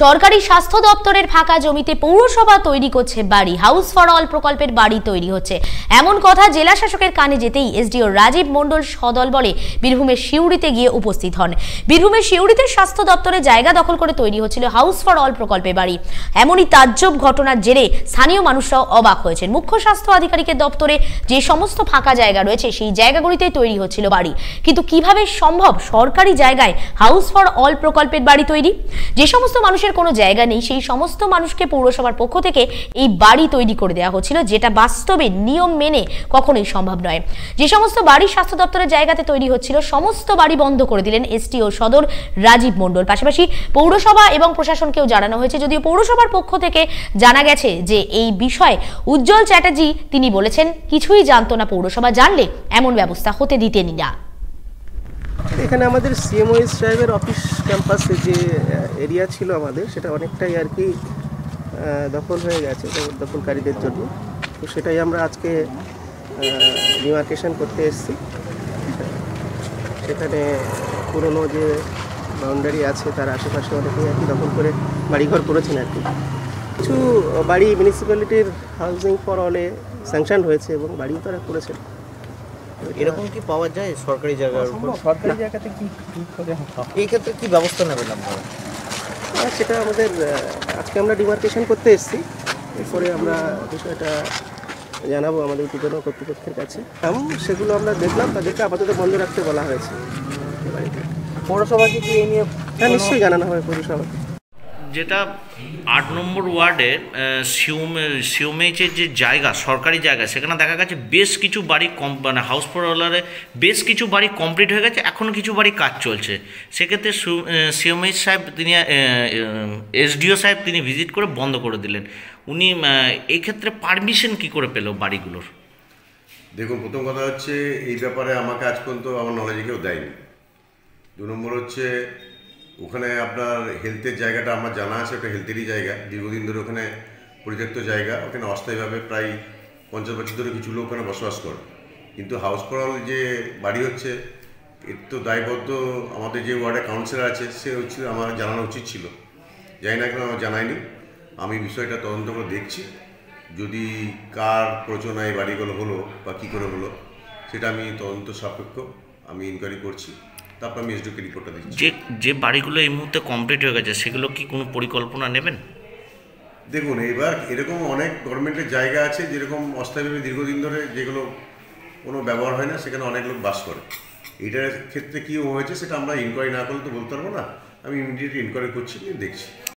সরকারি স্বাস্থ্য দপ্তরের ফাঁকা জমিতে পৌরসভা তৈরি করছে বাড়ি। হাউস ফর অল প্রকল্পের বাড়ি তৈরি হচ্ছে। এমন কথা জেলা শাসকের কানে যেতেই এসডিও রাজীব মণ্ডল সদল বলে বীরভূমের শিউড়িতে গিয়ে উপস্থিত হন। বীরভূমের শিউড়িতে স্বাস্থ্য দপ্তরে জায়গা দখল করে তৈরি হচ্ছিল হাউস ফর অল প্রকল্পে বাড়ি। এমনই তাজ্জব ঘটনার জেরে স্থানীয় মানুষরাও অবাক হয়েছেন। মুখ্য স্বাস্থ্য আধিকারিকের দপ্তরে যে সমস্ত ফাঁকা জায়গা রয়েছে, সেই জায়গাগুলিতেই তৈরি হচ্ছিল বাড়ি। কিন্তু কীভাবে সম্ভব সরকারি জায়গায় হাউস ফর অল প্রকল্পের বাড়ি তৈরি? যে সমস্ত মানুষের কোনো জায়গা নেই, সেই সমস্ত মানুষকে পৌরসভার পক্ষ থেকে এই বাড়ি তৈরি করে দেওয়া হচ্ছিল, যেটা বাস্তবে নিয়ম মেনে কখনোই সম্ভব নয়। যে সমস্ত বাড়ি স্বাস্থ্য দপ্তরের জায়গাতে তৈরি হচ্ছিল, সমস্ত বাড়ি বন্ধ করে দিলেন এসটিও সদর রাজীব মণ্ডল। পাশাপাশি পৌরসভা এবং প্রশাসনকেও জানানো হয়েছে, যদিও পৌরসভার পক্ষ থেকে জানা গেছে যে এই বিষয়ে উজ্জ্বল চ্যাটার্জি তিনি বলেছেন, কিছুই জানতো না পৌরসভা, জানলে এমন ব্যবস্থা হতে দিতেনি না। এখানে আমাদের সিএমওএস সাহেবের অফিস ক্যাম্পাসে যে এরিয়া ছিল আমাদের, সেটা অনেকটাই আর কি দখল হয়ে গেছে দখলকারীদের জন্য। তো সেটাই আমরা আজকে ডিমার্কেশন করতে এসেছি। সেখানে পুরনো যে বাউন্ডারি আছে, তার আশেপাশে অনেকেই আর কি দখল করে বাড়িঘর করেছেন আর কি। কিছু বাড়ি মিউনিসিপ্যালিটির হাউজিং ফর অলে স্যাংশন হয়েছে এবং বাড়িও তারা করেছেন। এরকম কি পাওয়া যায় সরকারি জায়গার উপর? সরকারি জায়গাতে কি এই ক্ষেত্রে কি ব্যবস্থা নেবেন আপনারা? সেটা আমাদের আজকে আমরা ডিমার্কেশন করতে এসেছি। এরপরে আমরা বিষয়টা জানাব আমাদের উদ্বোধন কর্তৃপক্ষের কাছে। এবং সেগুলো আমরা দেখলাম তাদেরকে আপাতত বন্ধ রাখতে বলা হয়েছে। পৌরসভাকে কি এই নিয়ে হ্যাঁ নিশ্চয়ই জানানো হবে পৌরসভাকে। যেটা আট নম্বর ওয়ার্ডের সিউম সিউমেচের যে জায়গা, সরকারি জায়গা, সেখানে দেখা গেছে বেশ কিছু বাড়ি কম মানে হাউস ফোরওয়ালারে বেশ কিছু বাড়ি কমপ্লিট হয়ে গেছে এখনও কিছু বাড়ি কাজ চলছে। সেক্ষেত্রে সিউমেচ সাহেব তিনি এসডিও সাহেব তিনি ভিজিট করে বন্ধ করে দিলেন। উনি এই ক্ষেত্রে পারমিশন কি করে পেল বাড়িগুলোর? দেখুন, প্রথম কথা হচ্ছে, এই ব্যাপারে আমাকে আজ পর্যন্ত আমার নলেজে কেউ দেয়নি। দু নম্বর হচ্ছে ওখানে আপনার হেলথের জায়গাটা আমার জানা আছে, ওটা হেলথেরই জায়গা। দীর্ঘদিন ধরে ওখানে পরিত্যক্ত জায়গা। ওখানে অস্থায়ীভাবে প্রায় পঞ্চাশ বছর ধরে কিছু লোক ওখানে বসবাস করে। কিন্তু হাউস ফরল যে বাড়ি হচ্ছে, এর তো দায়বদ্ধ আমাদের যে ওয়ার্ডে কাউন্সিলর আছে, সে হচ্ছে আমার জানানো উচিত ছিল। জানি না কেন আমার জানায়নি। আমি বিষয়টা তদন্ত করে দেখছি। যদি কার প্রচনায় বাড়িগুলো হলো বা কী করে হলো, সেটা আমি তদন্ত সাপেক্ষ আমি ইনকোয়ারি করছি। তারপর আমি এসডিওকে রিপোর্টটা দিচ্ছি যে যে বাড়িগুলো এই মুহূর্তে কমপ্লিট হয়ে গেছে সেগুলো কি কোনো পরিকল্পনা নেবেন? দেখুন এবার এরকম অনেক গভর্নমেন্টের জায়গা আছে যেরকম অস্থায়ীভাবে দীর্ঘদিন ধরে যেগুলো কোনো ব্যবহার হয় না সেখানে অনেক লোক বাস করে। এটার ক্ষেত্রে কী হয়েছে সেটা আমরা ইনকোয়ারি না করলে তো বলতে পারব না। আমি ইমিডিয়েটলি ইনকোয়ারি করছি দেখছি।